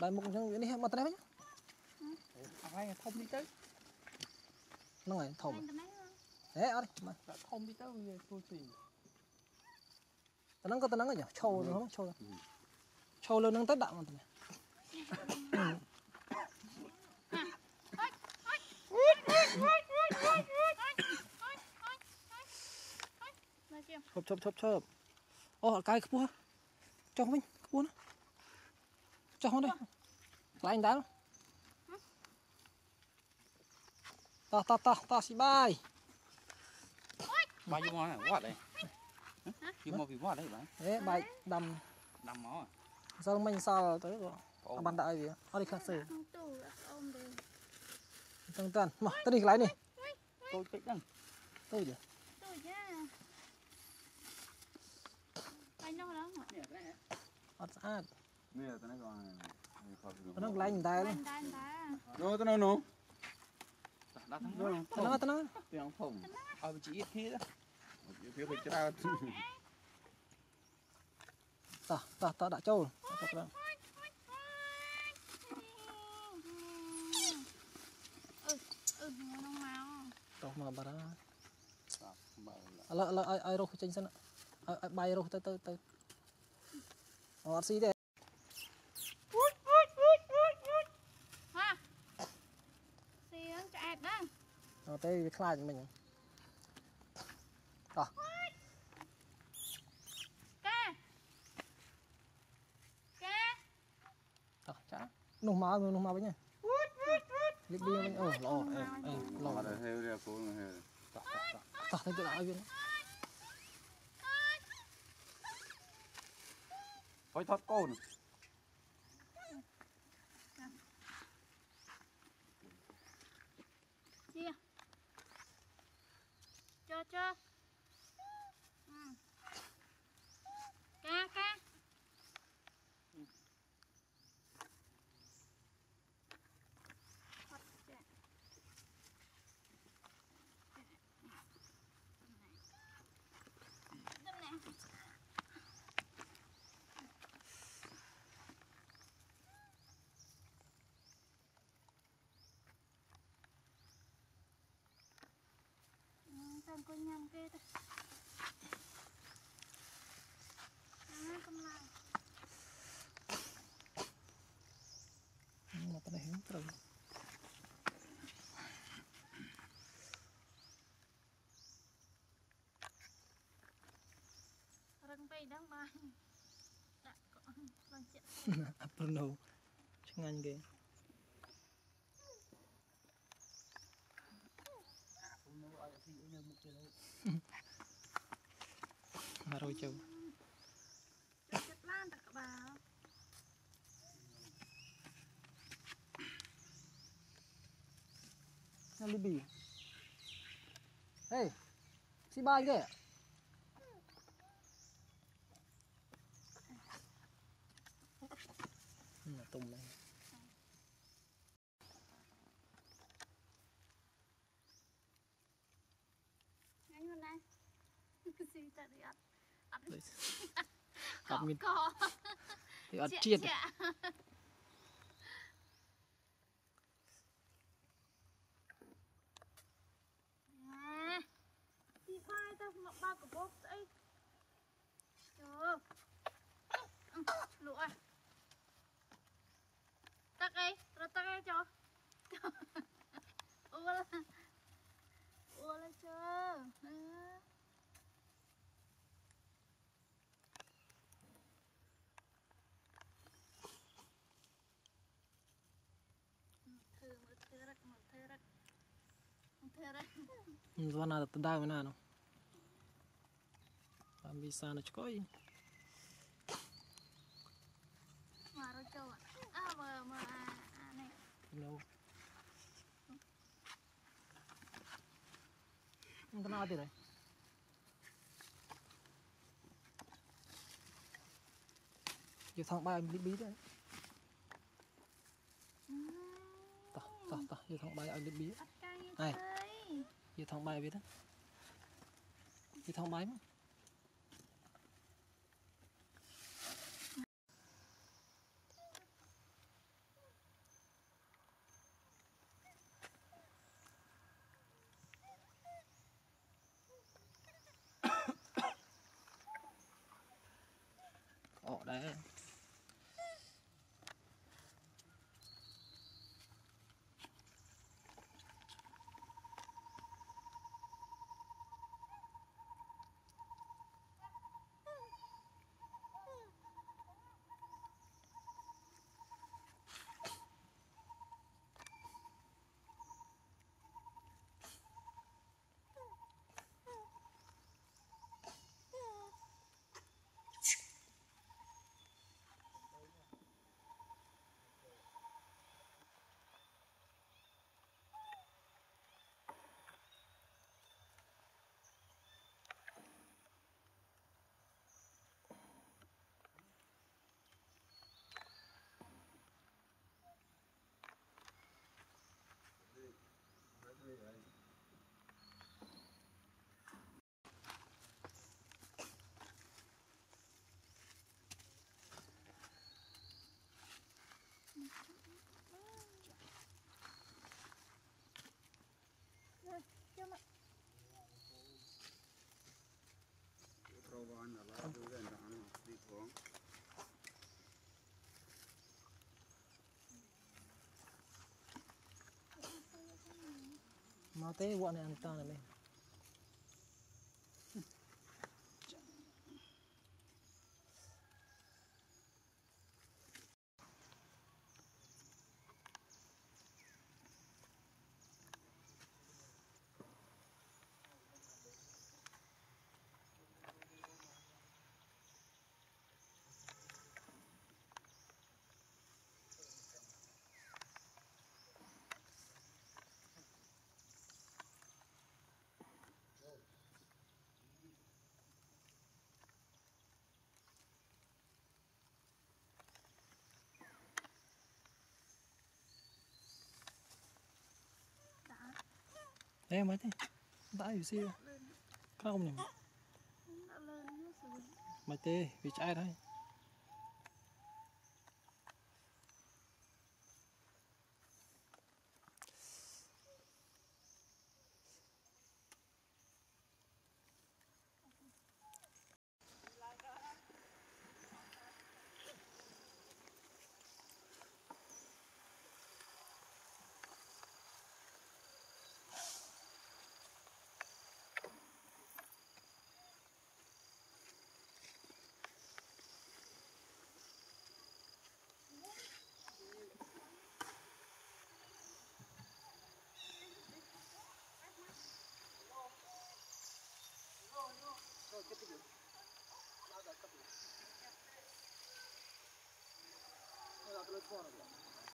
Đây một con đi mà tay đấy. Ai thông đi tới. Nó ngày thông. Thế ở đây. Thông đi tới về tôi chỉ. Tao nắng có tao nắng nhỉ? Châu nó châu nó. trâu lên nắng tới đặng mà chớp chớp chớp chớp chộp. Ô cái cái búa. Cho mình, cái búa nó ហ្នឹងឈោឈោលើហ្នឹងទៅដាក់មកទៅ មកជា ឈប់ឈប់ឈប់ឈប់អូអត់កាយខ្ពស់ចុះវិញខ្ពស់ណាចុះមកនេះខ្លាញ់ដែរតោះតោះតោះតោះស៊ីបាយ បាយយកមកហ្នឹងវត្តអីពីមកពីវត្តអីបាទ ហេបាយដាំ ដាំមក សល់មិញសល់ទៅក៏ បង អត់ nó tenés que Tenés que lain tay luôn. Nó tao nó. Nó nó nó. Tiếng phồng. Ờ chỉ ít thế đó. Thiếu phải trao. Ta tao ta đã châu. Ta ta. Tao mà bà ra. À, là là ai ai rô chênh sân. Ai bay rô tới tao tới. tao xí thế. ទេវាខ្លាចមិញកាកាតោះចានោះមកនោះមកវិញហ៎លៀបបៀវិញអូល្អអេអេល្អឡទៅហេរគូនហេតោះតោះទៅទៅឲ្យវាហុយថតកូន cho aku nyampe terus. Nah kemang tidak tak kok. Apa no cengang gak មករយចូលចិត្តឡានតែក្បាលណាលីប៊ីហេស៊ីបាយគេទុំហ្នឹង ស៊ីតែនេះអត់អត់ ដូចអត់មានក ក វាអត់ជាតិ ជាក់ណាទីបាយទៅមកបើកកបោកស្អីចូលលក់អើទឹកអីរត់ទឹកអីចូល Звонада туда, винану. Там бисаночко и... No. Inte några bilar. Giờ thằng bay bị bí đấy. Ta, ta, ta, giờ thằng bay ở bị bí. Này. Như thang máy biết đó. Như thang máy mà. Ồ đấy nó want bọn này ăn Đây mà thế. Đã gì xí. Không nhỉ. Mà tê, bị trái đấy.